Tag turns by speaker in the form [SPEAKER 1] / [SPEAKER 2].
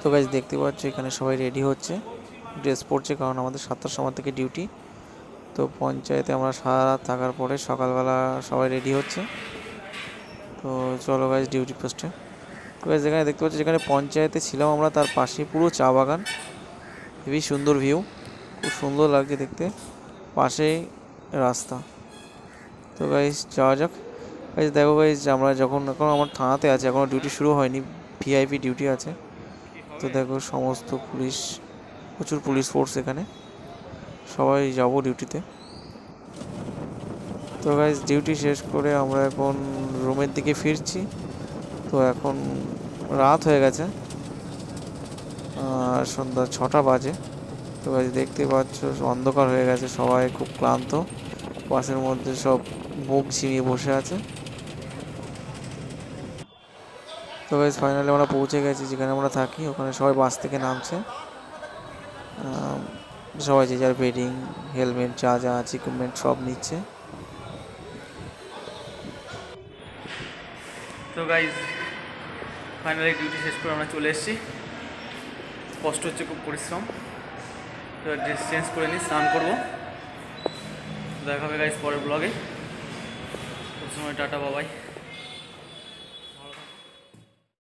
[SPEAKER 1] তো গাইজ দেখতে পাচ্ছ, এখানে সবাই রেডি হচ্ছে। ড্রেস পরছে কারণ আমাদের সাতটার সময় থেকে ডিউটি তো পঞ্চায়েতে আমরা সারা রাত থাকার পরে সকালবেলা সবাই রেডি হচ্ছে। তো চলো গাইজ ডিউটি পোস্টে তো গাইজ যেখানে দেখতে পাচ্ছি, যেখানে পঞ্চায়েতে ছিলাম আমরা, তার পাশে পুরো চা বাগান। হেবি সুন্দর ভিউ খুব সুন্দর লাগছে দেখতে। পাশেই রাস্তা। তো গাইজ যাওয়া যাক। গাইজ দেখো গাইজ আমরা যখন, এখন আমার থানাতে আছে এখনও ডিউটি শুরু হয়নি। ভিআইপি ডিউটি আছে। তো দেখো, সমস্ত পুলিশ, প্রচুর পুলিশ ফোর্স এখানে। সবাই যাব ডিউটিতে তো গাইজ ডিউটি শেষ করে আমরা এখন রুমের দিকে ফিরছি। তো এখন রাত হয়ে গেছে, আর সন্ধ্যা ছটা বাজে। তো গাইজ দেখতে পাচ্ছ, অন্ধকার হয়ে গেছে, সবাই খুব ক্লান্ত। বাসের মধ্যে সব মুখ ঝিমিয়ে বসে আছে। তো গাইজ ফাইনালি আমরা পৌঁছে গেছি, যেখানে আমরা থাকি। ওখানে সবাই বাস থেকে নামছে। সবাই যে যার বেডিং হেলমেট যা যা আছে ইকুইপমেন্ট সব নিচ্ছে।
[SPEAKER 2] তো গাইজ ফাইনালি ডিউটি শেষ করে আমরা চলে এসেছি। কষ্ট হচ্ছে, খুব পরিশ্রম। তো ড্রেস চেঞ্জ করে নিই স্নান করব। দেখা হবে গাইজ পরের ব্লগে সময় টাটা বাবাই